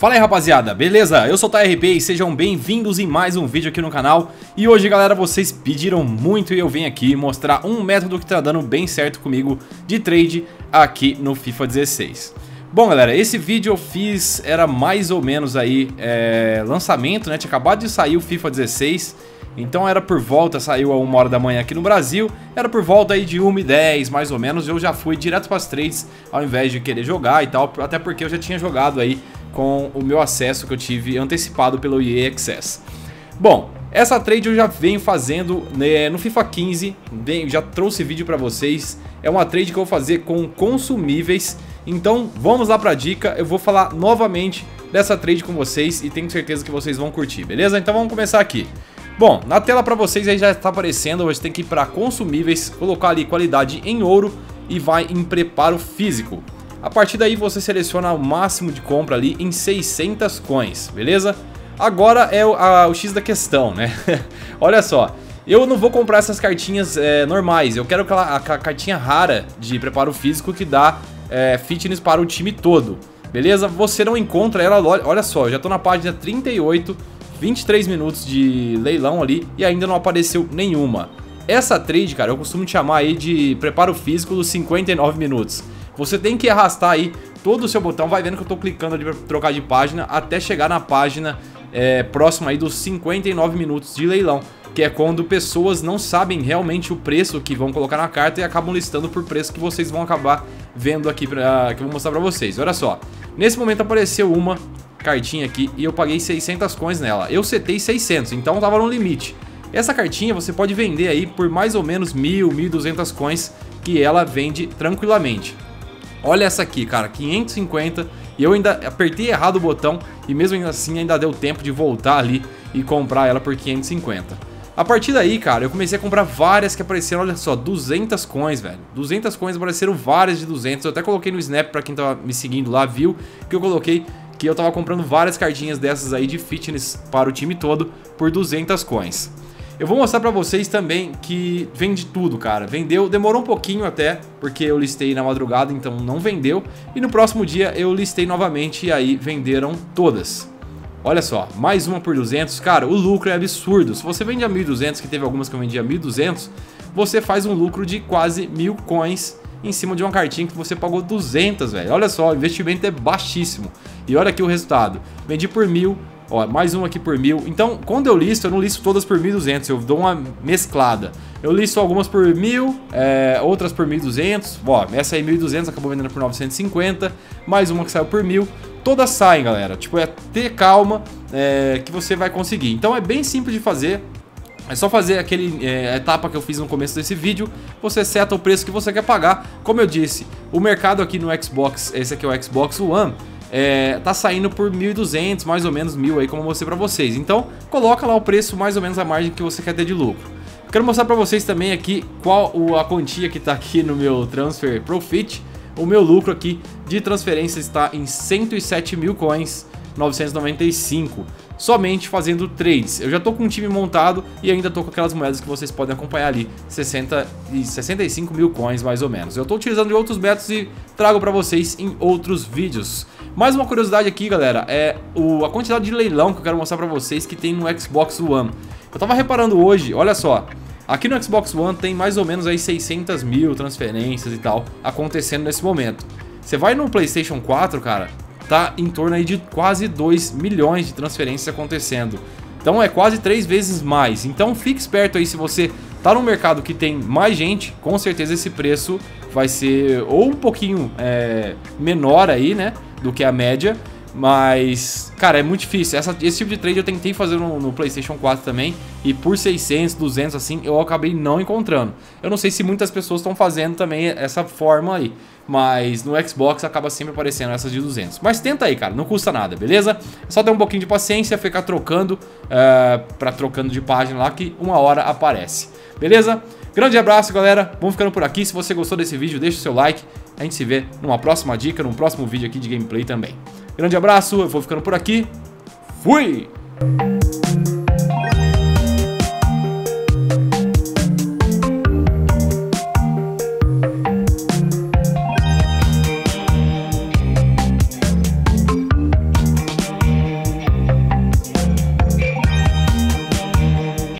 Fala aí rapaziada, beleza? Eu sou o TRP e sejam bem-vindos em mais um vídeo aqui no canal E hoje galera, vocês pediram muito e eu venho aqui mostrar um método que tá dando bem certo comigo de trade aqui no FIFA 16 Bom galera, esse vídeo eu fiz, era mais ou menos aí é, lançamento, né? Tinha acabado de sair o FIFA 16 então era por volta, saiu a 1 hora da manhã aqui no Brasil, era por volta aí de 1 e 10 mais ou menos, eu já fui direto para as trades ao invés de querer jogar e tal, até porque eu já tinha jogado aí com o meu acesso que eu tive antecipado pelo EA Access. Bom, essa trade eu já venho fazendo né, no FIFA 15, já trouxe vídeo para vocês. É uma trade que eu vou fazer com consumíveis. Então vamos lá para a dica, eu vou falar novamente dessa trade com vocês e tenho certeza que vocês vão curtir, beleza? Então vamos começar aqui. Bom, na tela para vocês aí já está aparecendo, você tem que ir para consumíveis, colocar ali qualidade em ouro e vai em preparo físico. A partir daí você seleciona o máximo de compra ali em 600 coins, beleza? Agora é o, a, o X da questão, né? Olha só, eu não vou comprar essas cartinhas é, normais, eu quero aquela a, cartinha rara de preparo físico que dá é, fitness para o time todo, beleza? Você não encontra ela, olha só, eu já tô na página 38, 23 minutos de leilão ali e ainda não apareceu nenhuma. Essa trade, cara, eu costumo chamar aí de preparo físico dos 59 minutos. Você tem que arrastar aí todo o seu botão, vai vendo que eu tô clicando ali pra trocar de página, até chegar na página é, próxima aí dos 59 minutos de leilão, que é quando pessoas não sabem realmente o preço que vão colocar na carta e acabam listando por preço que vocês vão acabar vendo aqui, pra, que eu vou mostrar pra vocês. Olha só, nesse momento apareceu uma cartinha aqui e eu paguei 600 coins nela. Eu setei 600, então tava no limite. Essa cartinha você pode vender aí por mais ou menos 1.000, 1.200 coins que ela vende tranquilamente. Olha essa aqui, cara, 550 e eu ainda apertei errado o botão e mesmo assim ainda deu tempo de voltar ali e comprar ela por 550. A partir daí, cara, eu comecei a comprar várias que apareceram, olha só, 200 coins, velho. 200 coins apareceram várias de 200. Eu até coloquei no Snap pra quem tava me seguindo lá, viu que eu coloquei que eu tava comprando várias cartinhas dessas aí de fitness para o time todo por 200 coins. Eu vou mostrar pra vocês também que vende tudo, cara. Vendeu, demorou um pouquinho até, porque eu listei na madrugada, então não vendeu. E no próximo dia eu listei novamente e aí venderam todas. Olha só, mais uma por 200. Cara, o lucro é absurdo. Se você vende a 1.200, que teve algumas que eu vendi a 1.200, você faz um lucro de quase mil coins em cima de uma cartinha que você pagou 200, velho. Olha só, o investimento é baixíssimo. E olha aqui o resultado. Vendi por mil, Ó, mais um aqui por mil. Então, quando eu listo, eu não listo todas por 1.200, eu dou uma mesclada. Eu listo algumas por 1.000, é, outras por 1.200. Ó, essa aí 1.200 acabou vendendo por 950. Mais uma que saiu por 1.000. Todas saem, galera. Tipo, é ter calma é, que você vai conseguir. Então, é bem simples de fazer. É só fazer aquele é, etapa que eu fiz no começo desse vídeo, você seta o preço que você quer pagar. Como eu disse, o mercado aqui no Xbox, esse aqui é o Xbox One, é, tá saindo por 1.200, mais ou menos mil aí, como eu mostrei pra vocês. Então, coloca lá o preço, mais ou menos a margem que você quer ter de lucro. Quero mostrar pra vocês também aqui qual a quantia que tá aqui no meu Transfer Profit. O meu lucro aqui de transferência está em 107 mil coins, 995 somente fazendo trades. Eu já tô com um time montado e ainda tô com aquelas moedas que vocês podem acompanhar ali, 60 e 65 mil coins mais ou menos. Eu tô utilizando de outros métodos e trago para vocês em outros vídeos. Mais uma curiosidade aqui, galera, é o, a quantidade de leilão que eu quero mostrar para vocês que tem no Xbox One. Eu tava reparando hoje, olha só, Aqui no Xbox One tem mais ou menos aí 600 mil transferências e tal acontecendo nesse momento. Você vai no PlayStation 4, cara, tá em torno aí de quase 2 milhões de transferências acontecendo. Então é quase três vezes mais. Então fique esperto aí se você tá no mercado que tem mais gente, com certeza esse preço vai ser ou um pouquinho é, menor aí, né, do que a média, mas, cara, é muito difícil. Essa, esse tipo de trade eu tentei fazer no, no, PlayStation 4 também. E por 600, 200, assim, eu acabei não encontrando. Eu não sei se muitas pessoas estão fazendo também essa forma aí. Mas no Xbox acaba sempre aparecendo essas de 200. Mas tenta aí, cara, não custa nada, beleza? É só ter um pouquinho de paciência, ficar trocando, uh, pra trocando de página lá, que uma hora aparece. Beleza? Grande abraço, galera. Vamos ficando por aqui. Se você gostou desse vídeo, deixa o seu like. A gente se vê numa próxima dica, num próximo vídeo aqui de gameplay também. Grande abraço, eu vou ficando por aqui. Fui!